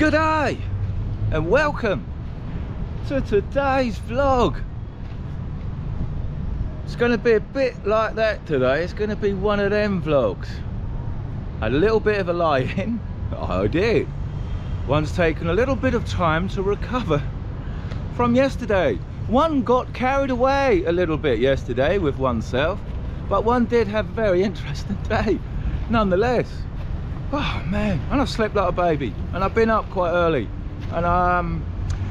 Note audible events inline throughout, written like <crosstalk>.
Good day and welcome to today's vlog. It's going to be a bit like that today. It's going to be one of them vlogs. A little bit of a lie-in. <laughs> I did. One's taken a little bit of time to recover from yesterday. One got carried away a little bit yesterday with oneself, but one did have a very <laughs> interesting day nonetheless. Oh man, and i've slept like a baby, and I've been up quite early, and um,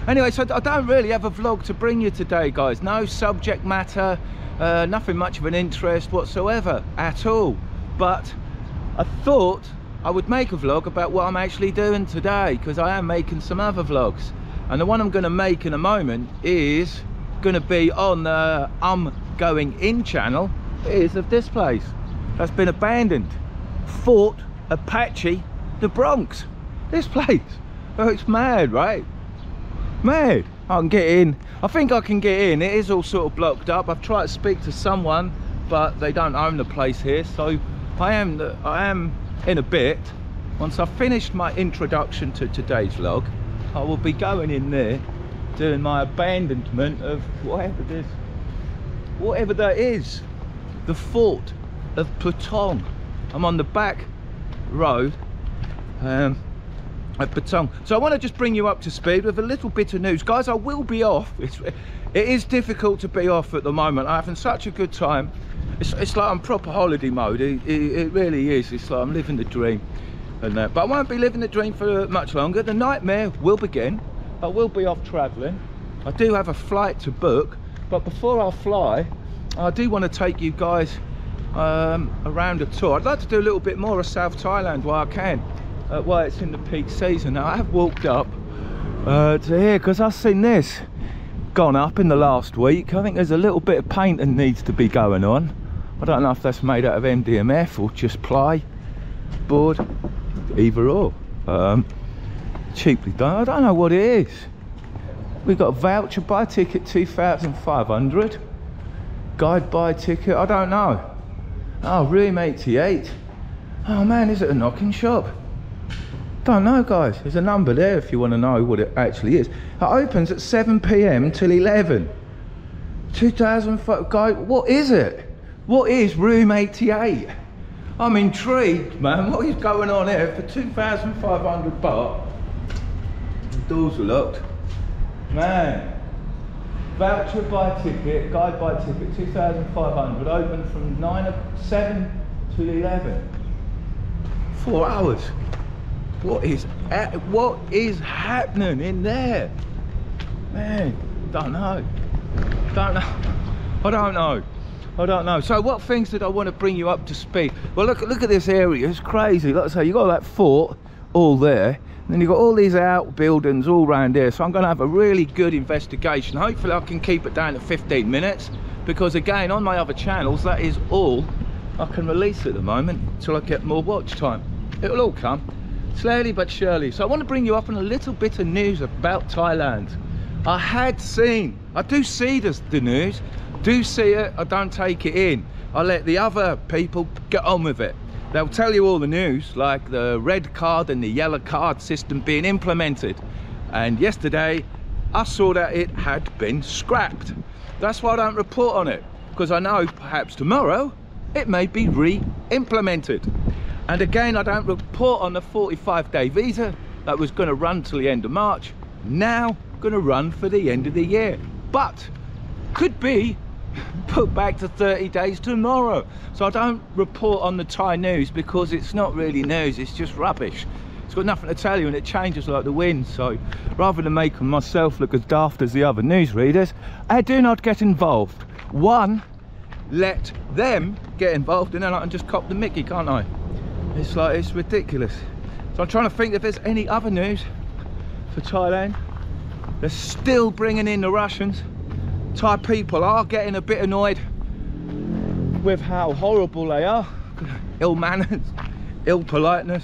anyway, so I don't really have a vlog to bring you today, guys. No subject matter, uh, nothing much of an interest whatsoever at all. But I thought I would make a vlog about what I'm actually doing today, because I am making some other vlogs, and the one I'm going to make in a moment is going to be on the I'm Going In channel. Is of this place that's been abandoned, Fort Apache, the Bronx. This place. Oh, it's mad, right? Mad. I can get in. I think I can get in. It is all sort of blocked up. I've tried to speak to someone, but they don't own the place here. So I am, I am in a bit. Once I've finished my introduction to today's vlog, I will be going in there, doing my abandonment of whatever this, whatever that is, the fort of Patong. I'm on the back road um, at Patong. So I want to just bring you up to speed with a little bit of news. Guys, I will be off. It's, it is difficult to be off at the moment. I'm having such a good time. It's, it's like I'm proper holiday mode. It, it, it, really is. It's like I'm living the dream. And. But I won't be living the dream for much longer. The nightmare will begin. I will be off travelling. I do have a flight to book. But before I fly, I do want to take you guys um, around a tour. I'd like to do a little bit more of South Thailand while I can, uh, while it's in the peak season. Now I have walked up uh, to here because I've seen this gone up in the last week. I think there's a little bit of paint that needs to be going on. I don't know if that's made out of MDMF or just ply board, either or. Um, cheaply done. I don't know what it is. We got a voucher buy ticket 2,500. Guide buy ticket, I don't know. Oh, room 88. Oh man, is it a knocking shop? Don't know, guys. There's a number there if you want to know what it actually is. It opens at 7 p.m. till 11. 2005. Guy, what is it? What is room 88? I'm intrigued, man. What is going on here for 2,500 baht? The doors are locked. Man, Voucher by ticket, guide by ticket, 2,500, open from 9, 7 to 11. Four hours. What is, what is happening in there? Man, don't know. Don't know. <laughs> I don't know. I don't know. So what things did I want to bring you up to speed? Well, look, look at this area. It's crazy. Like I say, you got that fort all there then you've got all these outbuildings all around here. So I'm going to have a really good investigation. Hopefully I can keep it down to 15 minutes. Because again, on my other channels, that is all I can release at the moment until I get more watch time. It'll all come slowly but surely. So I want to bring you up on a little bit of news about Thailand. I had seen, I do see this, the news, do see it, I don't take it in. I let the other people get on with it. They'll tell you all the news, like the red card and the yellow card system being implemented. And yesterday, I saw that it had been scrapped. That's why I don't report on it, because I know perhaps tomorrow it may be re-implemented. And again, I don't report on the 45 day visa that was gonna run till the end of March, now gonna run for the end of the year. But could be put back to 30 days tomorrow. So I don't report on the Thai news because it's not really news, it's just rubbish. It's got nothing to tell you and it changes like the wind. So rather than making myself look as daft as the other newsreaders, I do not get involved. One, let them get involved and then I can just cop the Mickey, can't I? It's like, it's ridiculous. So I'm trying to think if there's any other news for Thailand. They're still bringing in the Russians. Thai people are getting a bit annoyed with how horrible they are. Ill manners, ill politeness.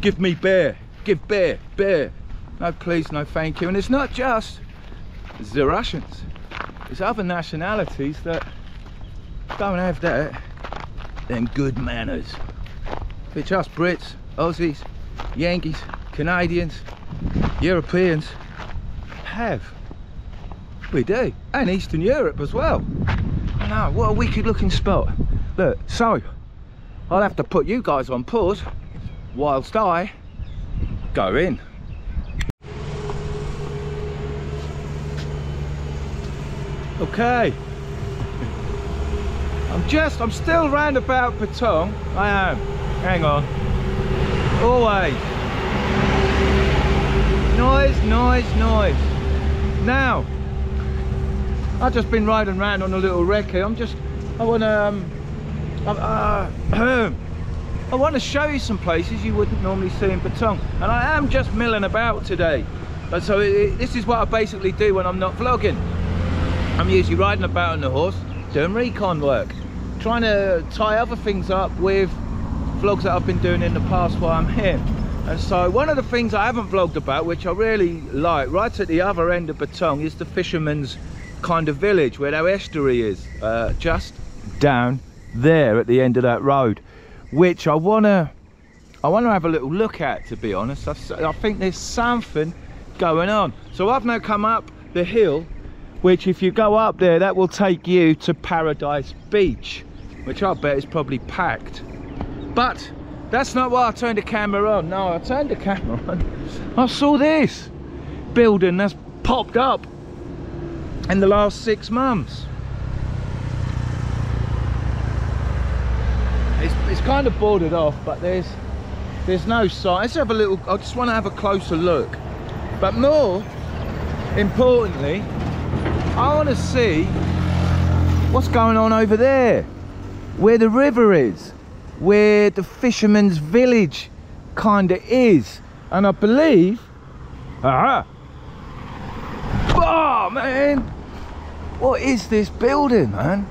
Give me beer, give beer, beer. No please, no thank you. And it's not just the Russians. It's other nationalities that don't have that, them good manners. It's us Brits, Aussies, Yankees, Canadians, Europeans have. We do. And Eastern Europe as well. I know, what a wicked looking spot. Look, so, I'll have to put you guys on pause whilst I go in. Okay. I'm just, I'm still round about Patong. I am. Hang on. Always. Noise, noise, noise. Now, I've just been riding around on a little recce. I'm just, I want to, um, uh, I <clears throat> want to show you some places you wouldn't normally see in Patong. And I am just milling about today. And so it, this is what I basically do when I'm not vlogging. I'm usually riding about on the horse, doing recon work, trying to tie other things up with vlogs that I've been doing in the past while I'm here. And so one of the things I haven't vlogged about, which I really like, right at the other end of Patong, is the fisherman's kind of village where our estuary is, uh, just down there at the end of that road, which I wanna, I wanna have a little look at, to be honest. I, I think there's something going on. So I've now come up the hill which if you go up there that will take you to Paradise Beach which I bet is probably packed but that's not why I turned the camera on no I turned the <laughs> camera on I saw this building that's popped up in the last six months. It's, it's kind of boarded off but there's there's no sign. Let's have a little I just want to have a closer look. But more importantly I want to see what's going on over there. Where the river is. Where the fisherman's village kind of is. And I believe aha oh man. What is this building man?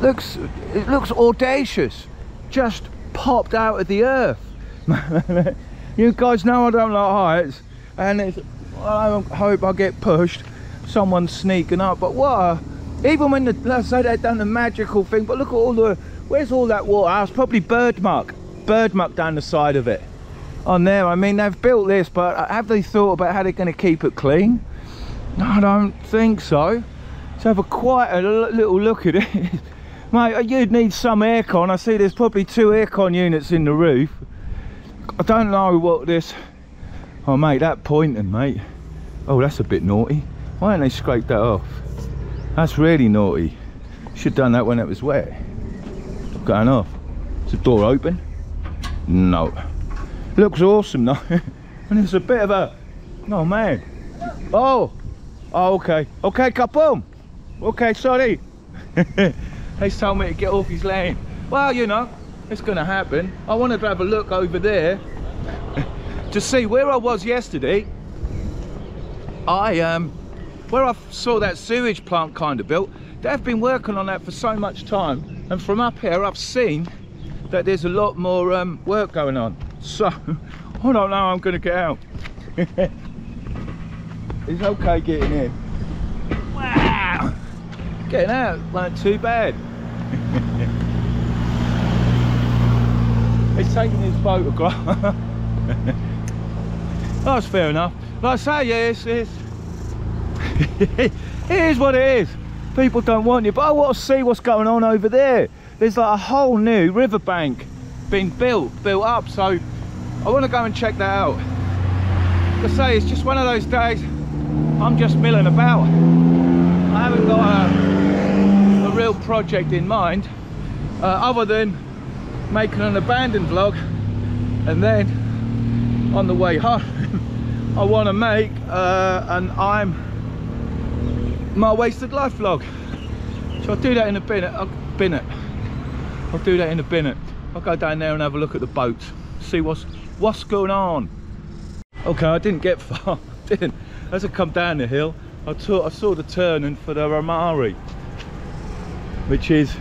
Looks it looks audacious. Just popped out of the earth. <laughs> You guys know I don't like heights. And I hope I get pushed. Someone sneaking up. But what a, even when the let's say they've done the magical thing but look at all the where's all that water? Oh, it's probably bird muck. Bird muck down the side of it. On there i mean they've built this but have they thought about how they're going to keep it clean no i don't think so let's have a quite a little look at it <laughs> mate uh, you'd need some aircon i see there's probably two aircon units in the roof i don't know what this oh mate that pointing mate oh that's a bit naughty why don't they scrape that off? That's really naughty. Should have done that when it was wet. Going off. Is the door open? No. Looks awesome though. <laughs> and it's a bit of a... Oh man. Oh. Oh, okay. Okay, kaboom. Okay, sorry. <laughs> they told me to get off his lane. Well, you know, it's going to happen. I wanted to have a look over there <laughs> to see where I was yesterday. I um where I saw that sewage plant kind of built, they've been working on that for so much time. And from up here, I've seen that there's a lot more um, work going on. So, <laughs> I don't know I'm going to get out. It's okay getting in. Wow! Getting out weren't too bad. <laughs> He's taking his photograph. <laughs> That's fair enough. Like I say, yeah, it's, it's <laughs> it is what it is people don't want you but i want to see what's going on over there there's like a whole new riverbank being built built up so i want to go and check that out like i say it's just one of those days i'm just milling about. I haven't got a, a real project in mind uh, other than making an abandoned vlog and then on the way home <laughs> I want to make uh, an I'm my wasted life vlog. So I'll do that in a minute I'll bin it I'll do that in a minute I'll go down there and have a look at the boat see what's what's going on. Okay I didn't get far <laughs> didn't as I come down the hill I, I saw the turning for the Amari which is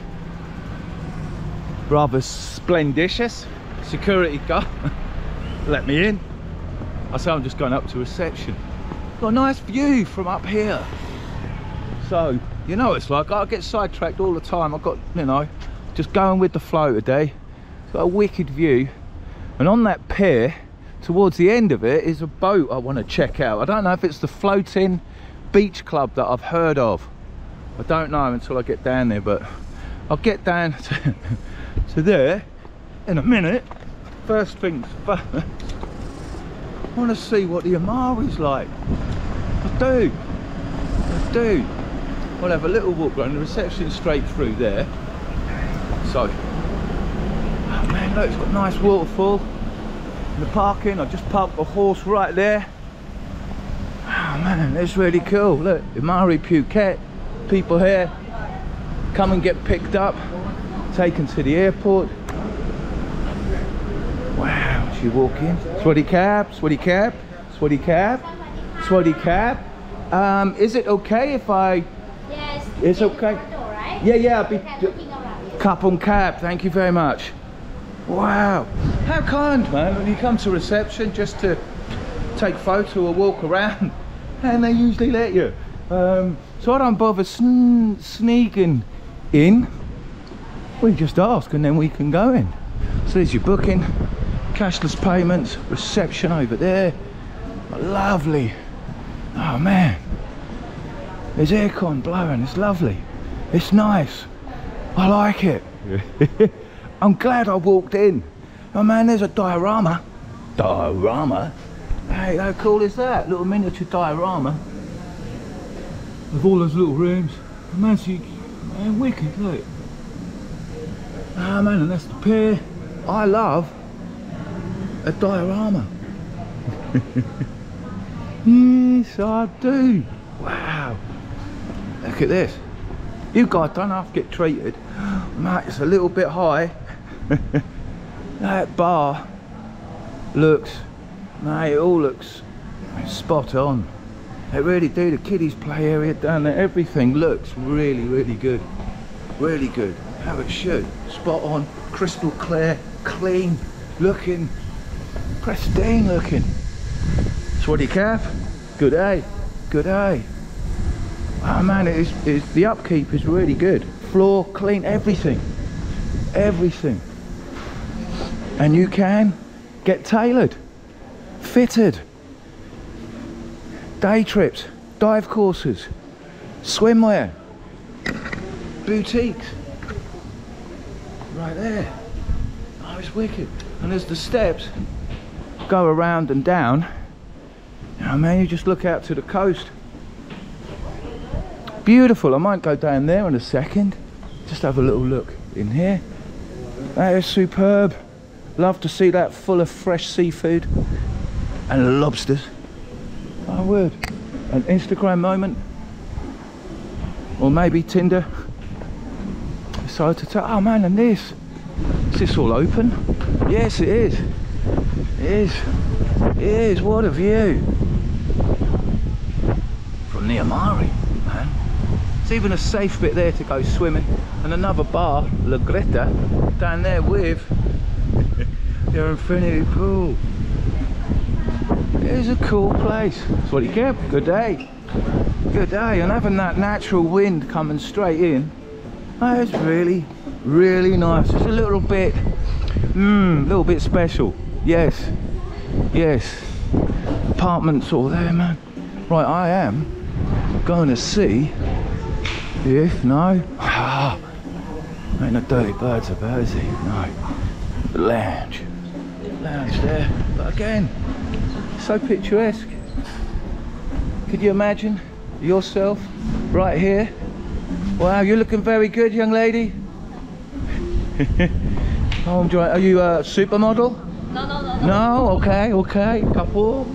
rather splendicious. Security guard <laughs> let me in. I say I'm just going up to reception. Got a nice view from up here. So you know it's like. I get sidetracked all the time. I've got you know just going with the flow today. Got a wicked view. And on that pier towards the end of it is a boat I want to check out. I don't know if it's the floating beach club that I've heard of. I don't know until I get down there, but I'll get down <laughs> to, to there in a minute. First things first, I want to see what the Amari's like. I do, I do. We'll have a little walk around the reception straight through there. So, oh man, look, it's got a nice waterfall. In the parking, I just parked a horse right there. Oh man, it's really cool. Look, Amari Phuket, people here come and get picked up, taken to the airport. Wow, she walk in. Sweaty cab, sweaty cab, sweaty cab, sweaty cab. Um, is it okay if I? Yes. It's okay. Right? Yeah, yeah. I'll be looking on cab. Thank you very much. Wow, how kind, man. When you come to reception just to take photo or walk around, <laughs> and they usually let you. Um, so I don't bother sn sneaking in. We just ask and then we can go in. So there's your booking, cashless payments, reception over there. Lovely. Oh man. There's aircon blowing, it's lovely. It's nice. I like it. <laughs> I'm glad I walked in. Oh man, there's a diorama. Diorama? Hey, how cool is that? Little miniature diorama. With all those little rooms. Man, so man, wicked, look. Ah man, and that's the pier. I love a diorama. <laughs> yes, I do. Wow. Look at this. You guys don't have to get treated. <gasps> Mate, it's a little bit high. <laughs> that bar looks, mate, it all looks spot on. They really do. The kiddies play area down there, everything looks really, really good. Really good. How it should. Spot on, crystal clear, clean looking, pristine looking. Swaddy cap. Good day. Good day. Oh ah, man, it is, it is, the upkeep is really good. Floor clean, everything. Everything. And you can get tailored, fitted. Day trips, dive courses, swimwear, boutiques. Right there. Oh, it's wicked. And as the steps go around and down, oh man, you just look out to the coast. Beautiful. I might go down there in a second. Just have a little look in here. That is superb. Love to see that full of fresh seafood and lobsters. I would. An Instagram moment. Or maybe Tinder. Decide to tell. Oh man, and this. Is this all open? Yes, it is. It is. It is. What a view. From Amari, man. It's even a safe bit there to go swimming. And another bar, La Gritta, down there with <laughs> your infinity pool. It is a cool place. That's what you get. Good day. Good day. And having that natural wind coming straight in, that is really, really nice. It's a little bit, mmm, a little bit special. Yes. Yes. Apartments all there, man. Right, I am going to see if, no, ah, ain't no dirty birds about, is he? No. The lounge. Lounge there. But again, so picturesque. Could you imagine yourself right here? Wow, you're looking very good, young lady. oh, I'm dry. Are you a supermodel? No, no, no, no. No, okay, okay, couple.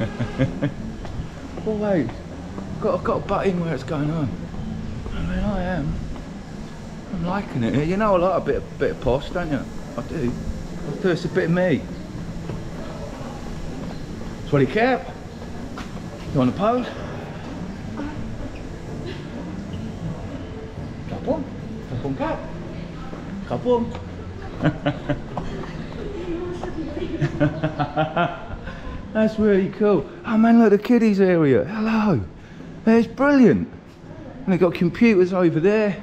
<laughs> Always. Got, I've got a butt in where it's going on. I mean, I am. Liking it. You know I like a bit, of, bit of posh, don't you? I do. I do. It's a bit of me. Sweaty cap. You want to pose? Couple. Couple cap. Couple. <laughs> That's really cool. Oh man, look, the kiddies area. Hello. It's brilliant. And they've got computers over there.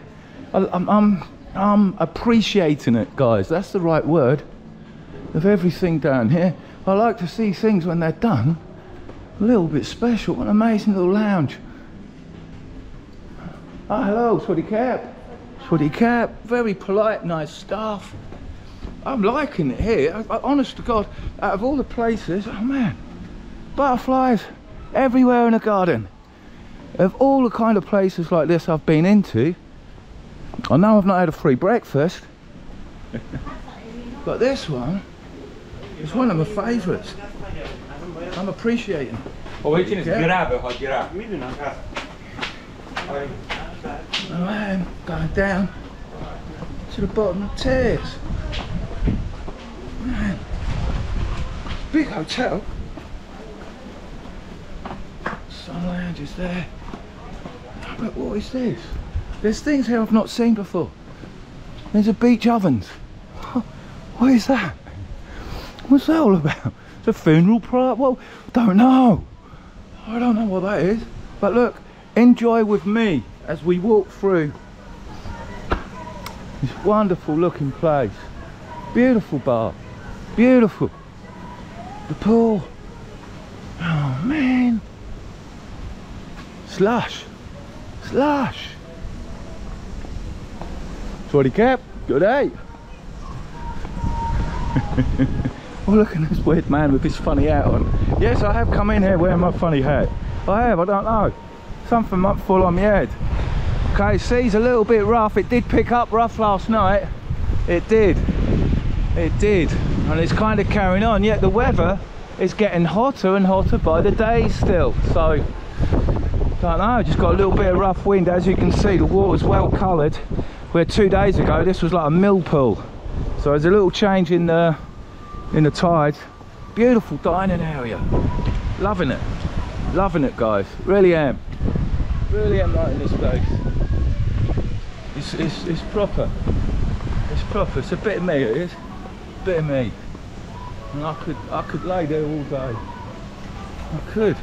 I'm, I'm, I'm appreciating it, guys. That's the right word. of everything down here. I like to see things when they're done a little bit special. What an amazing little lounge. Oh, hello, Swaddy Cap. Swaddy Cap. Very polite, nice staff. I'm liking it here. I, I, honest to God, out of all the places, oh man, butterflies everywhere in the garden. Of all the kind of places like this I've been into, Oh, I know I've not had a free breakfast, but this one is one of my favourites. I'm appreciating. Powiedzcie, Yeah. zbieramy, chodź, zbieramy. Oh, I am going down to the bottom of tears. Man, big hotel. Sun lounge is there. But what is this? There's things here I've not seen before. There's a beach ovens. What is that? What's that all about? It's a funeral parlor? Well, don't know. I don't know what that is. But look, enjoy with me as we walk through this wonderful looking place. Beautiful bar. Beautiful. The pool. Oh man. Slush. Slush. Swaddy cap. Good day. oh look at this weird man with his funny hat on. Yes, I have come in here wearing my funny hat. I have, I don't know. Something might fall on my head. Okay, sea's a little bit rough. It did pick up rough last night. It did. It did. And it's kind of carrying on. Yet the weather is getting hotter and hotter by the day still. So, don't know. Just got a little bit of rough wind. As you can see, the water's well coloured. Where two days ago, this was like a mill pool. So there's a little change in the in the tides. Beautiful dining area. Loving it. Loving it, guys. Really am. Really am liking this place. It's, it's, it's proper. It's proper. It's a bit of me, it is. bit of me. And I could I could lay there all day. I could.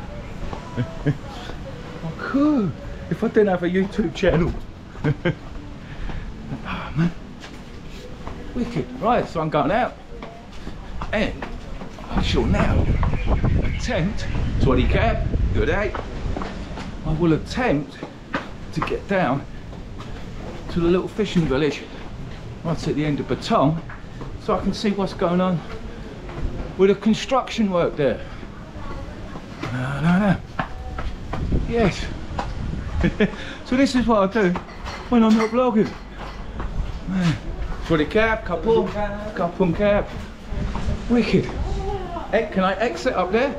<laughs> I could. If I didn't have a YouTube channel. <laughs> oh man. Wicked. Right, so I'm going out. And I shall now attempt, swaddy cap, good day. I will attempt to get down to the little fishing village right at the end of Patong so I can see what's going on with the construction work there. No, no, no. Yes. <laughs> so this is what I do when I'm not vlogging. Swaddy cap, couple, couple cap. Wicked. Eh, Can I exit up there?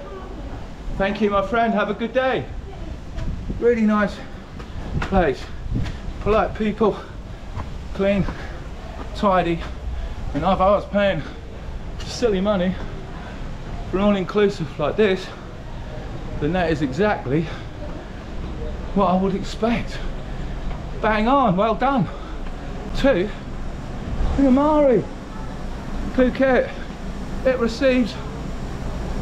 Thank you, my friend. Have a good day. Really nice place. Polite people, clean, tidy. And if I was paying silly money for an all-inclusive like this, then that is exactly what I would expect. Bang on, well done. Two, in Amari, Phuket. It receives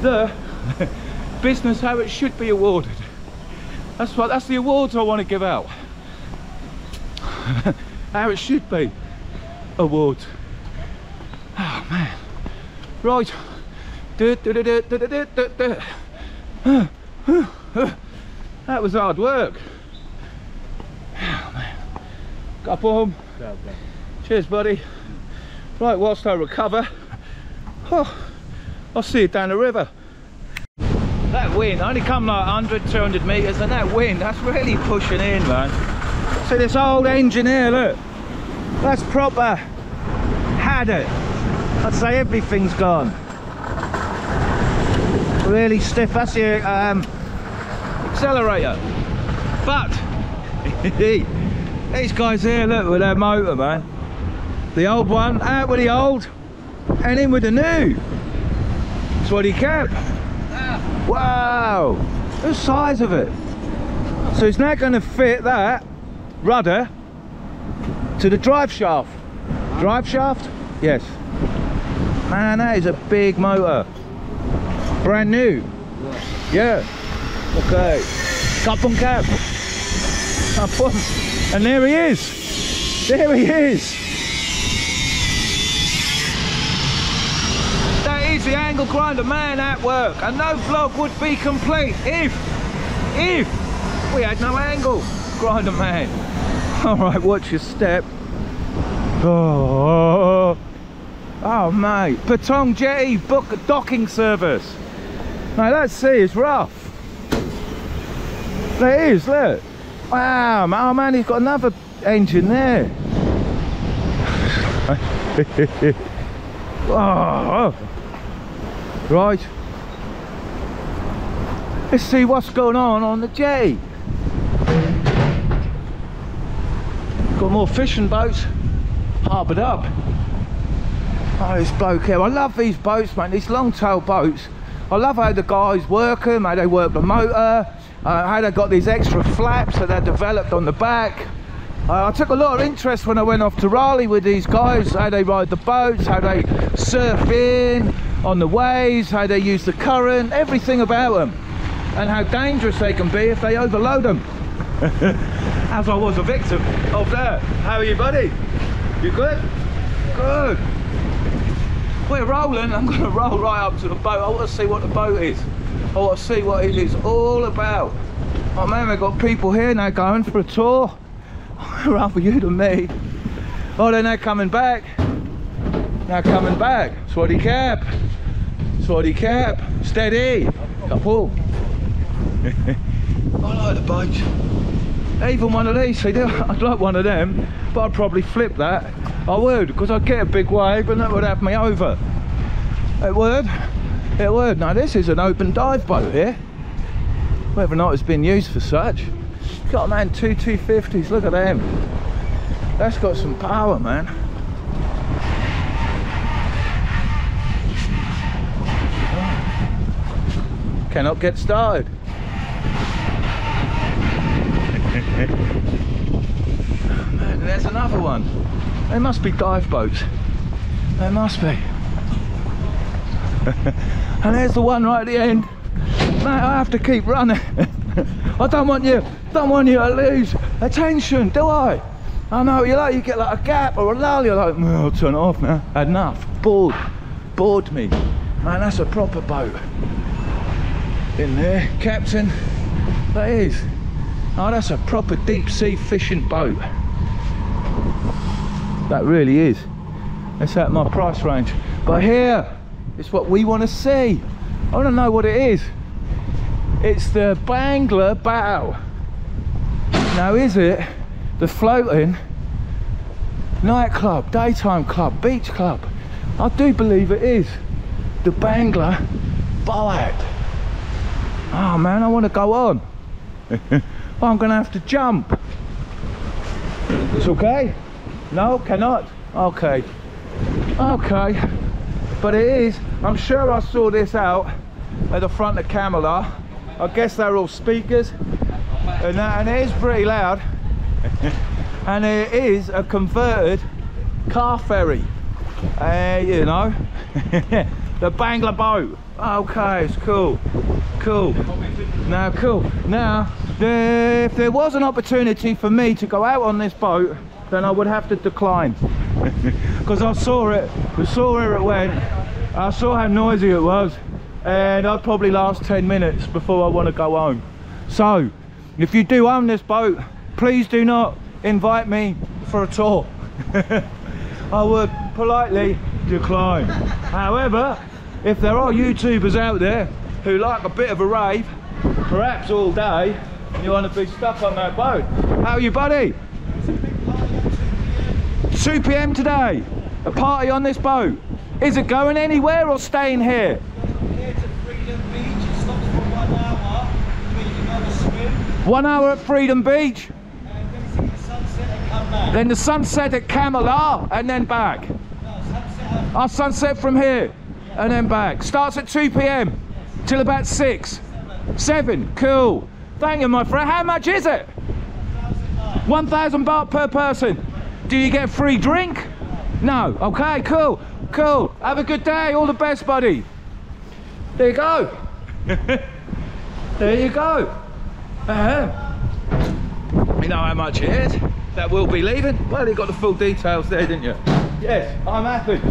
the <laughs> Business How It Should Be awarded. That's what, that's the awards I want to give out. <laughs> how it should be awarded. Oh ah, man. Right. That was hard work. Oh man. Got home. Cheers buddy. Right, whilst I recover, oh, I'll see you down the river. That wind, I only come like 100, 200 metres and that wind, that's really pushing in, man. See this old engine here, look. That's proper. Had it. I'd say everything's gone. Really stiff, that's your um, accelerator. But, <laughs> these guys here, look, with their motor, man. The old one, out with the old, and in with the new. Swaddy cap. Wow, the size of it. So it's now going to fit that rudder to the drive shaft. Drive shaft? Yes. Man, that is a big motor. Brand new. Yeah. Okay. Cup on cap. On. And there he is. There he is. The angle grinder man at work and no vlog would be complete if, if we had no angle grinder man. <laughs> All right, watch your step. Oh, <laughs> oh mate, Patong Jetty book docking service. Now that sea is rough. There There is, look. Wow, oh man, he's got another engine there. <laughs> oh. Right. Let's see what's going on on the jetty. Got more fishing boats harboured up. Oh, this bloke here. I love these boats, man. These long tail boats. I love how the guys work them, how they work the motor, uh, how they got these extra flaps that they're developed on the back. Uh, I took a lot of interest when I went off to Railay with these guys, how they ride the boats, how they surf in on the waves, how they use the current, everything about them. And how dangerous they can be if they overload them. <laughs> As I was a victim of that. How are you, buddy? You good? Good. We're rolling. I'm going to roll right up to the boat. I want to see what the boat is. I want to see what it is all about. Oh man, we've got people here now going for a tour. <laughs> Rather you than me. Oh, they're now coming back. Now coming back. Swaddy cap. Swaddy cap. Steady. Couple. <laughs> I like the boats. Even one of these, see, <laughs> I'd like one of them, but I'd probably flip that. I would, because I'd get a big wave and that would have me over. It would. It would. Now this is an open dive boat here. Whether or not it's been used for such. Got man two 250s, look at them. That's got some power, man. Cannot get started. <laughs> There's another one. They must be dive boats. They must be. <laughs> and there's the one right at the end. Mate, I have to keep running. <laughs> I don't want you, don't want you to lose attention, do I? I know you like you get like a gap or a lull. You're like, well, I'll turn it off now. Enough. Bored. Bored me. Man, that's a proper boat. In there, captain. That is. Oh, that's a proper deep sea fishing boat. That really is. That's at my price range. But here, it's what we want to see. I want to know what it is. It's the Bangla Boat. Now, is it the floating nightclub, daytime club, beach club? I do believe it is. The Bangla Boat. Oh man, I want to go on. <laughs> I'm gonna have to jump. It's okay? No, cannot? Okay. Okay. But it is, I'm sure I saw this out at the front of Camelot. I guess they're all speakers. And, that, and it is pretty loud. <laughs> and it is a converted car ferry. Uh, you know. <laughs> the Bangla boat. Okay, it's cool. Cool. Now, cool. Now, if there was an opportunity for me to go out on this boat, then I would have to decline. <laughs> Because I saw it, I saw where it went, I saw how noisy it was, and I'd probably last 10 minutes before I want to go home. So, if you do own this boat, please do not invite me for a tour. <laughs> I would politely decline. However, if there are YouTubers out there who like a bit of a rave, perhaps all day, and you want to be stuck on that boat. How are you, buddy? 2 p.m. today, a party on this boat. Is it going anywhere or staying here? Here to Freedom Beach, it stops for one One hour at Freedom Beach, then the sunset at Camelot, and then back. No, sunset Our sunset from here, and then back. Starts at 2 p.m. till about 6. 7, cool. Thank you, my friend. How much is it? 1,000 baht per person. Do you get free drink? No. Okay, cool. Cool. Have a good day. All the best, buddy. There you go. <laughs> there you go. Uh-huh. You know how much it is? That will be leaving? Well, you got the full details there, didn't you? Yes, I'm happy.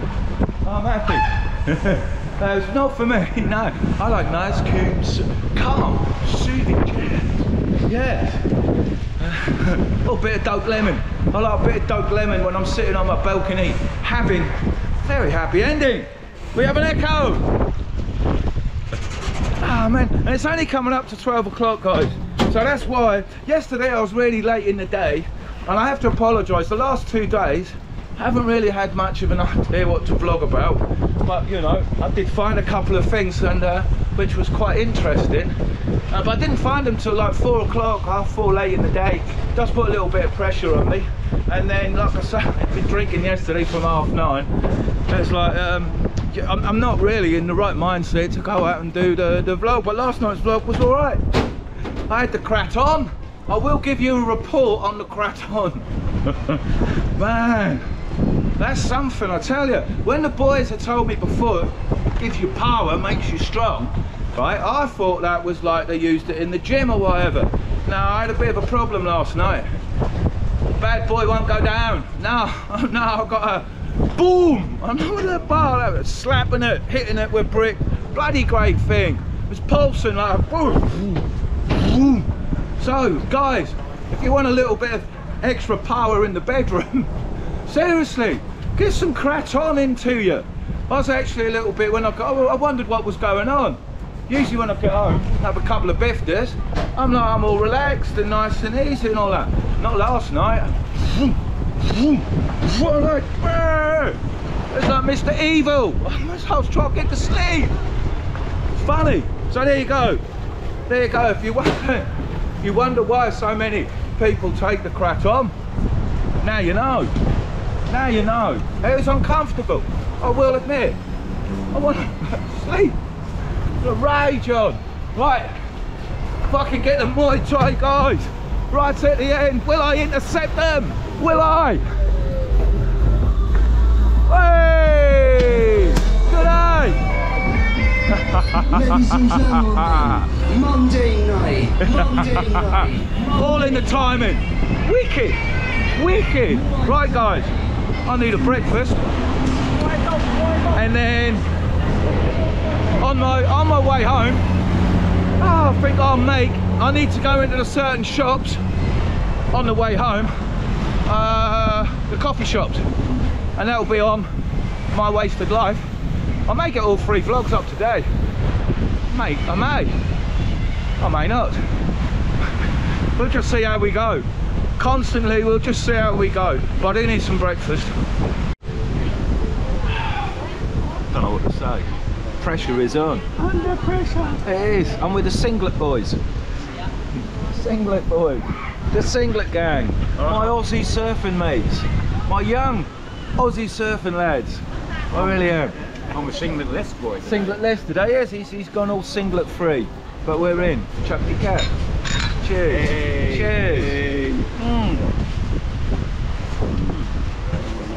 I'm happy. <laughs> Uh, it's not for me, <laughs> no. I like nice, cool, calm, soothing jazz. Yes. a little bit of Dope Lemon. I like a bit of Dope Lemon when I'm sitting on my balcony having very happy ending. We have an echo. Ah man, and it's only coming up to 12 o'clock guys. So that's why yesterday I was really late in the day and I have to apologise. The last two days haven't really had much of an idea what to vlog about. But you know, I did find a couple of things and uh, which was quite interesting. Uh, but I didn't find them till like four o'clock, half four late in the day. Does put a little bit of pressure on me. And then like I said, <laughs> I've been drinking yesterday from half nine. It's like um, I'm, I'm not really in the right mindset to go out and do the, the vlog, but last night's vlog was all right. I had the Kratom. I will give you a report on the Kratom. <laughs> Man, that's something, I tell you. When the boys had told me before, gives you power, makes you strong, right? I thought that was like they used it in the gym or whatever. Now, I had a bit of a problem last night. Bad boy won't go down. No, <laughs> no, I've got a boom. I'm with the bar, slapping it, hitting it with brick. Bloody great thing. It was pulsing like a boom. boom. So, guys, if you want a little bit of extra power in the bedroom, <laughs> seriously, get some kratom into you. I was actually a little bit when I got, I wondered what was going on. Usually when I get home, have a couple of bifters, I'm like, I'm all relaxed and nice and easy and all that. Not last night. Vroom, like. It's like Mr. Evil. <laughs> I was trying to get to sleep. Funny. So there you go. There you go. If you wonder, <laughs> you wonder why so many people take the crack on, now you know. Now you know. It was uncomfortable. I will admit. I want to <laughs> sleep. The rage on. Right. Fucking get the Muay Thai guys. Right at the end. Will I intercept them? Will I? Hey! Good day! Ladies and gentlemen, <laughs> Monday night, Monday night. <laughs> All in the timing. Wicked. Wicked. Right guys, I need a breakfast. And then on my on my way home, oh, I think I'll make I need to go into the certain shops on the way home. Uh, the coffee shops. And that'll be on my wasted life. I may get all three vlogs up today. Mate, I may. I may not. <laughs> We'll just see how we go. Constantly, we'll just see how we go. But I do need some breakfast. Don't know what to say. Pressure is on. Under pressure. It is. I'm with the singlet boys. Singlet boys. The singlet gang. My Aussie surfing mates. My young Aussie surfing lads. I really am. I'm a singlet less boy. Singlet less today, yes, he's, he's gone all singlet free. But we're in. Chuck your cap. Cheers. Hey. Cheers. Mm.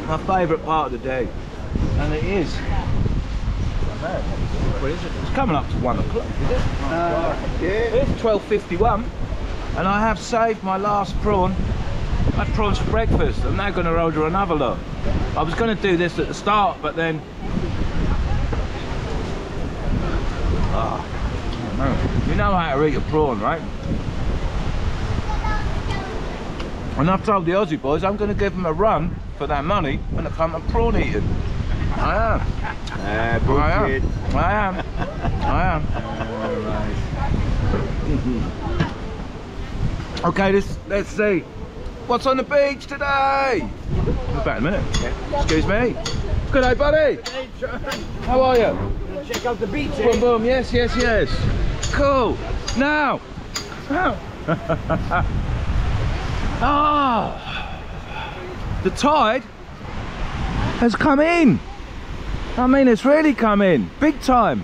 My favourite part of the day. And it is. What is it? It's coming up to one o'clock, is it? yeah. It's 12.51 and I have saved my last prawn. I had prawns for breakfast. I'm now going to order another lot. I was going to do this at the start, but then... Ah, know. You know how to eat a prawn, right? And I've told the Aussie boys I'm going to give them a run for their money when it comes to prawn eating. I am. Ah, I am. I am. I am. Okay, let's, let's see. What's on the beach today? About a minute. Excuse me. Good day, buddy. How are you? Check out the beach, Boom, eh? boom. Yes, yes, yes. Cool. Now. Now. <laughs> ah. The tide has come in. I mean, it's really come in. Big time.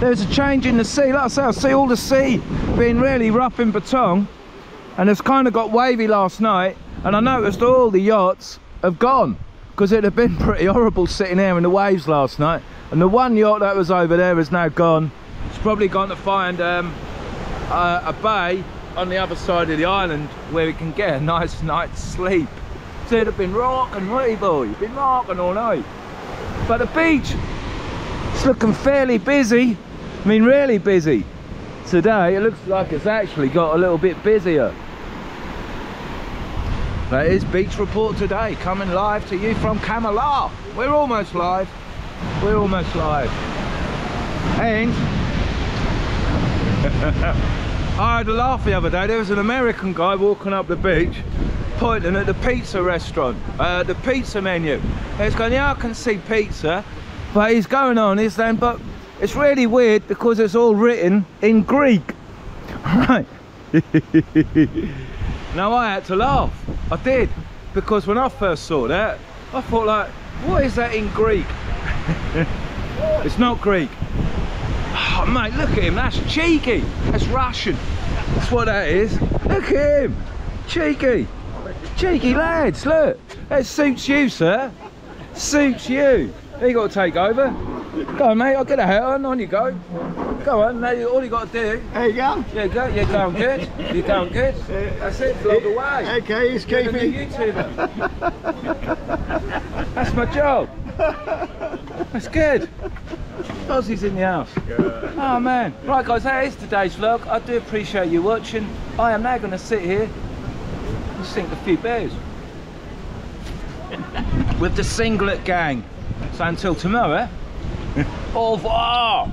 There's a change in the sea. Like I say, I see all the sea being really rough in Patong. And it's kind of got wavy last night. And I noticed all the yachts have gone. Because it had been <laughs> pretty horrible sitting there in the waves last night. And the one yacht that was over there is now gone. It's probably gone to find um, a bay on the other side of the island where we can get a nice night's sleep. So it'd have been rocking, right boy, been rocking all night. But the beach, It's looking fairly busy. I mean, really busy. Today, it looks like it's actually got a little bit busier. That is Beach Report today, coming live to you from Camelot. We're almost live. We're almost live. And <laughs> I had a laugh the other day. There was an American guy walking up the beach, pointing at the pizza restaurant, uh, the pizza menu. He's going, yeah, I can see pizza. But he's going on, he's saying, but it's really weird because it's all written in Greek. <laughs> Right. now I had to laugh. I did. Because when I first saw that, I thought like, what is that in Greek? <laughs> it's not Greek. Oh, mate, look at him. That's cheeky. That's Russian. That's what that is. Look at him. Cheeky. Cheeky lads, look. That suits you, sir. Suits you. You got to take over. Go on, mate. I'll get a hat on. On you go. Go on. Now, all you got to do. There you go. Yeah, go. You're going good. You're going good. That's it. Vlog away. Okay, he's You're the keeping. YouTuber. That's my job. <laughs> That's good. Ozzy's in the house. Oh man. Right guys, that is today's vlog. I do appreciate you watching. I am now going to sit here and sink a few beers. With the singlet gang. So until tomorrow, <laughs> au revoir.